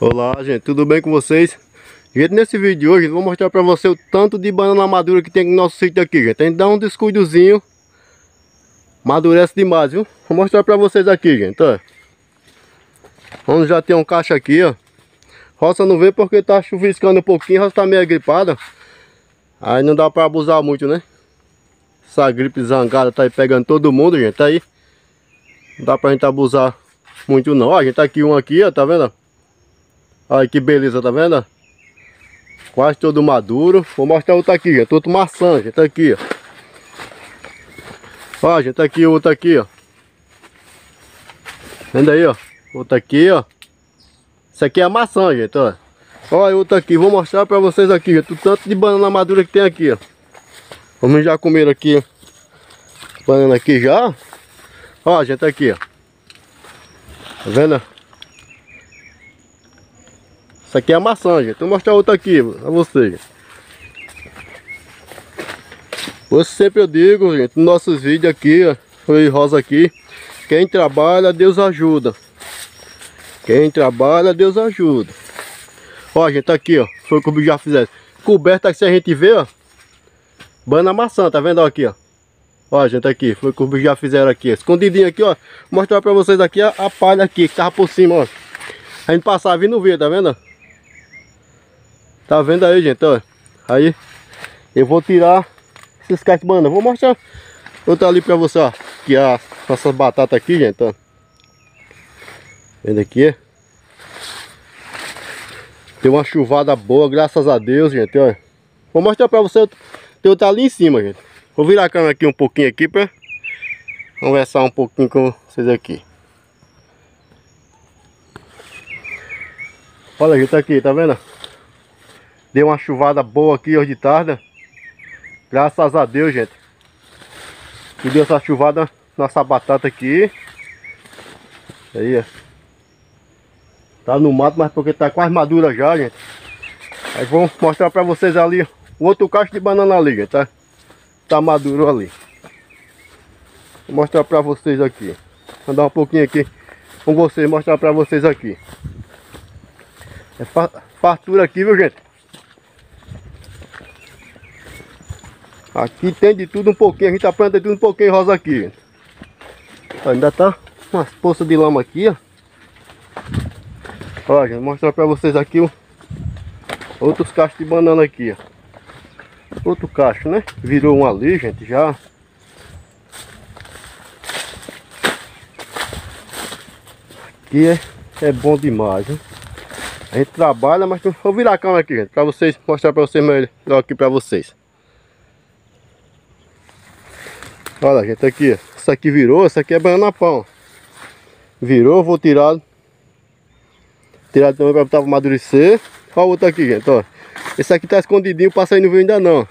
Olá gente, tudo bem com vocês? Gente, nesse vídeo de hoje eu vou mostrar pra você o tanto de banana madura que tem no nosso sítio aqui, gente. Tem que dar um descuidozinho, madurece demais, viu? Vou mostrar pra vocês aqui, gente, ó. Onde já tem um caixa aqui, ó. Roça não vê porque tá chuviscando um pouquinho, a roça tá meio agripada. Aí não dá pra abusar muito, né? Essa gripe zangada tá aí pegando todo mundo, gente, tá aí. Não dá pra gente abusar muito não. Ó, a gente tá aqui um aqui, ó, tá vendo? Olha que beleza, tá vendo? Quase todo maduro. Vou mostrar outro aqui, gente. Outro maçã, gente. Tá aqui, ó. Ó, gente, tá aqui outro aqui, ó. Vendo aí, ó. Outro aqui, ó. Isso aqui é a maçã, gente, ó. Olha outro aqui. Vou mostrar pra vocês aqui, gente. O tanto de banana madura que tem aqui, ó. Vamos já comer aqui. Banana aqui já. Ó, gente, tá aqui, ó. Tá vendo? Isso aqui é a maçã, gente. Vou mostrar outra aqui a vocês. Hoje sempre eu digo, gente, nos nossos vídeos aqui, ó, foi rosa aqui. Quem trabalha, Deus ajuda. Quem trabalha, Deus ajuda. Ó, gente, tá aqui, ó. Foi o que o já fizeram. Coberta que se a gente vê, ó. Bana maçã, tá vendo aqui, ó. Ó, gente, aqui. Foi o que já fizeram aqui. Escondidinho aqui, ó. Mostrar pra vocês aqui a, a palha aqui, que tava por cima, ó. A gente passava e não via, tá vendo? Tá vendo aí, gente, ó. Aí eu vou tirar esses banana. Vou mostrar outra ali pra você, ó. Que é a nossa batata aqui, gente, ó. Vendo aqui. Tem uma chuvada boa, graças a Deus, gente, ó. Vou mostrar pra você. Tem outra ali em cima, gente. Vou virar a câmera aqui um pouquinho aqui pra conversar um pouquinho com vocês aqui. Olha, gente, tá aqui, tá vendo? Deu uma chuvada boa aqui hoje de tarde. Graças a Deus, gente. Que deu essa chuvada nossa batata aqui. Aí, ó. Tá no mato, mas porque tá quase madura já, gente. Aí vou mostrar pra vocês ali o outro cacho de banana ali, gente, tá? Tá maduro ali. Vou mostrar pra vocês aqui. Vou andar um pouquinho aqui com vocês, mostrar pra vocês aqui. É fartura aqui, viu, gente? Aqui tem de tudo um pouquinho, a gente planta de tudo um pouquinho rosa aqui. Ainda tá umas poças de lama aqui, ó. Ó, gente, vou mostrar pra vocês aqui o, outros cachos de banana aqui, ó. Outro cacho, né? Virou um ali, gente, já. Aqui é, é bom demais, hein? A gente trabalha, mas vou virar a câmera aqui, gente, pra vocês, mostrar pra vocês melhor aqui pra vocês. Olha, gente, aqui. Isso aqui virou, isso aqui é banana pão. Virou, vou tirar. Tirar também para botar para amadurecer. Olha o outro aqui, gente, ó. Esse aqui tá escondidinho, passa aí não veio ainda não.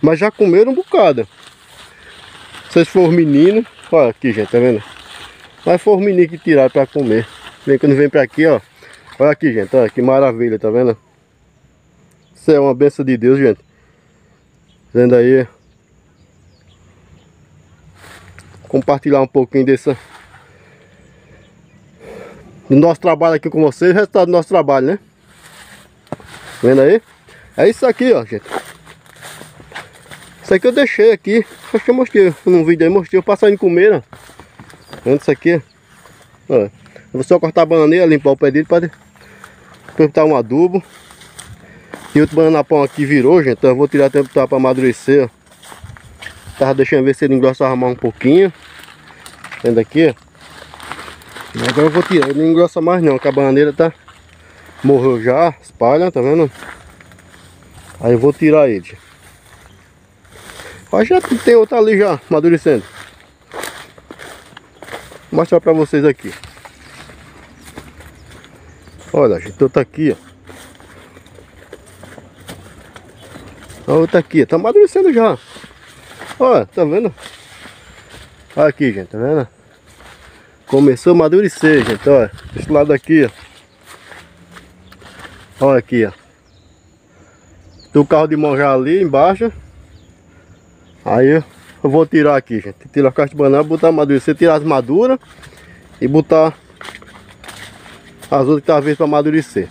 Mas já comeram um bocado. Vocês for menino, olha aqui, gente, tá vendo? Mas for menino que tiraram para comer. Vem quando vem para aqui, ó. Olha aqui, gente, olha que maravilha, tá vendo? Isso é uma benção de Deus, gente. Vendo aí, compartilhar um pouquinho desse do nosso trabalho aqui com vocês, o resultado do nosso trabalho, né? Vendo aí? É isso aqui, ó, gente. Isso aqui eu deixei aqui. Acho que eu mostrei num vídeo aí, mostrei eu passando comer, ó. Vendo isso aqui? Ó. Eu vou só cortar a bananeira, limpar o pé dele para botar um adubo. E outro banana pão aqui virou, gente. Então eu vou tirar tempo para amadurecer, ó. Tava deixando ver se ele engrossa mais um pouquinho. Vendo aqui, E agora eu vou tirar. Ele não engrossa mais não, que a bananeira tá... Morreu já, espalha, tá vendo? Aí eu vou tirar ele. Mas já tem outra ali já, amadurecendo. Vou mostrar pra vocês aqui. Olha, gente, outra aqui, ó. A outra aqui, tá amadurecendo já. Olha, tá vendo? Olha aqui, gente, tá vendo? Começou a amadurecer, gente, olha. Esse lado aqui, ó. Olha aqui, ó. Tem o carro de mão já ali embaixo. Aí eu vou tirar aqui, gente. Tirar a caixa de banana, botar amadurecer, tirar as maduras e botar As outras que tá vez para amadurecer.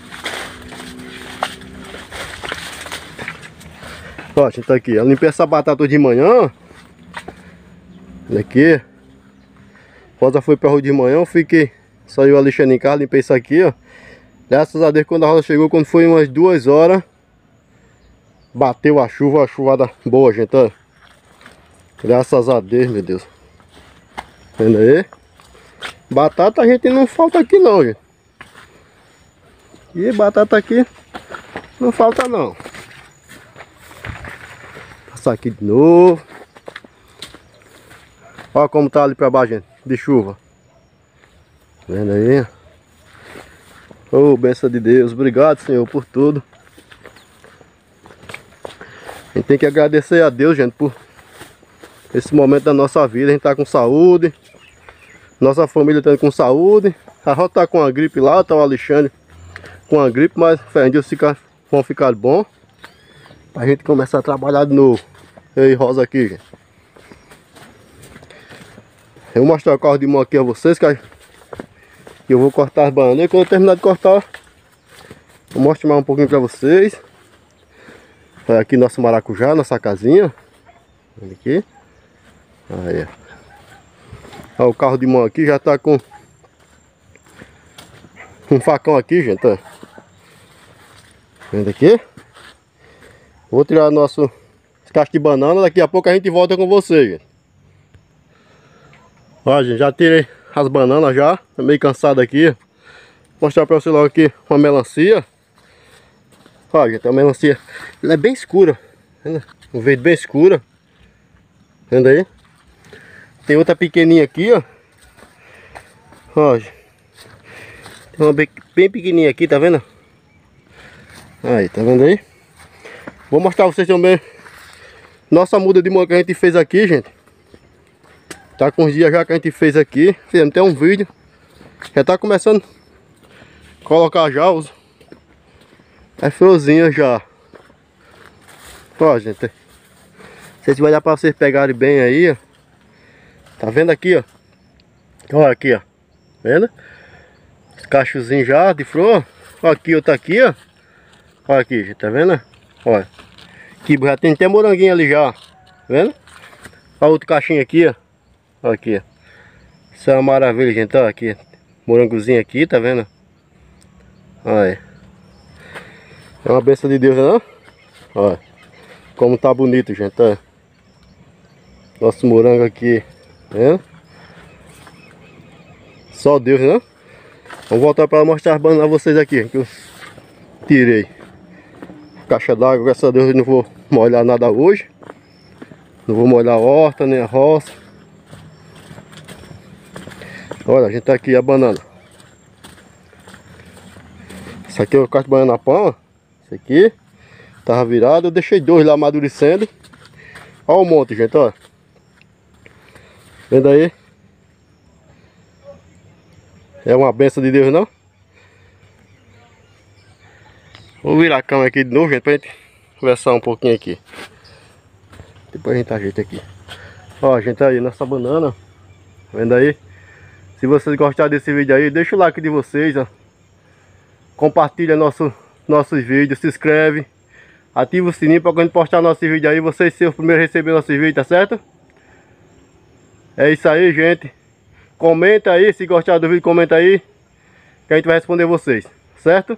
Ó, tá aqui. Eu limpei essa batata de manhã. Olha aqui. Rosa foi pra rua de manhã, eu fiquei. Saiu a lixando em casa, limpei isso aqui, ó. Graças a Deus, quando a Rosa chegou, quando foi umas duas horas, bateu a chuva, a chuvada boa, gente, ó. Graças a Deus, meu Deus. Vendo aí? Batata a gente não falta aqui não, gente. E batata aqui não falta não. Passar aqui de novo. Olha como tá ali pra baixo, gente, de chuva. Vendo aí? Oh, benção de Deus. Obrigado, Senhor, por tudo. A gente tem que agradecer a Deus, gente, por esse momento da nossa vida. A gente tá com saúde. Nossa família tá com saúde. A Rota tá com a gripe lá, tá o Alexandre com a gripe, mas Deus fica, vão ficar bom. Pra gente começar a trabalhar de novo. Eu e Rosa aqui, gente. Eu vou mostrar o carro de mão aqui a vocês, que eu vou cortar as bananas. E quando eu terminar de cortar, eu mostro mais um pouquinho pra vocês. Olha aqui nosso maracujá, nossa casinha. Olha aqui. Aí, ó. o carro de mão aqui já tá com um facão aqui, gente, ó. Vendo aqui? Vou tirar nosso caixa de banana, daqui a pouco a gente volta com vocês. Ó, gente, já tirei as bananas já, tô meio cansado aqui. Vou mostrar pra vocês logo aqui uma melancia. Ó, gente, a melancia, ela é bem escura, vendo? Um verde bem escura. Vendo aí? Tem outra pequenininha aqui, ó. Ó, gente. Tem uma bem, bem pequenininha aqui, tá vendo? Aí, tá vendo aí? Vou mostrar pra vocês também Nossa muda de mão que a gente fez aqui, gente. Tá com uns dias já que a gente fez aqui. Fizemos até um vídeo. Já tá começando a Colocar já os É frozinha já. Ó, gente Não sei se vai dar pra vocês pegarem bem aí, ó. Tá vendo aqui, ó? Olha aqui, ó. Vendo? Os cachozinhos já de flor. Ó, aqui, outro aqui, ó. Olha aqui, gente, tá vendo? Olha. Aqui já tem até moranguinho ali já, tá vendo? Olha outro caixinho aqui, ó. Aqui, Isso é uma maravilha, gente, olha aqui. Morangozinho aqui, tá vendo? Olha. É uma benção de Deus, não? Né, olha. Como tá bonito, gente, olha. Nosso morango aqui, tá vendo? Só Deus, né? Vamos voltar para mostrar as bandas a vocês aqui, que eu tirei caixa d'água, graças a Deus eu não vou molhar nada hoje. Não vou molhar a horta, nem a roça. Olha, a gente tá aqui a banana. Isso aqui é o caixa de banana pão, Isso aqui. Tava virado, eu deixei dois lá amadurecendo. Olha o monte, gente, ó. Vendo aí? É uma benção de Deus, não? Vou virar a câmera aqui de novo, gente, pra gente conversar um pouquinho aqui. Depois a gente ajeita aqui. Ó, gente, aí, nossa banana. Vendo aí? Se vocês gostaram desse vídeo aí, deixa o like de vocês, ó. Compartilha nosso, nossos vídeos, se inscreve. Ativa o sininho para quando postar nosso vídeo aí, vocês serem os primeiros a receber nossos vídeos, tá certo? É isso aí, gente. Comenta aí, se gostar do vídeo, comenta aí. Que a gente vai responder vocês, certo?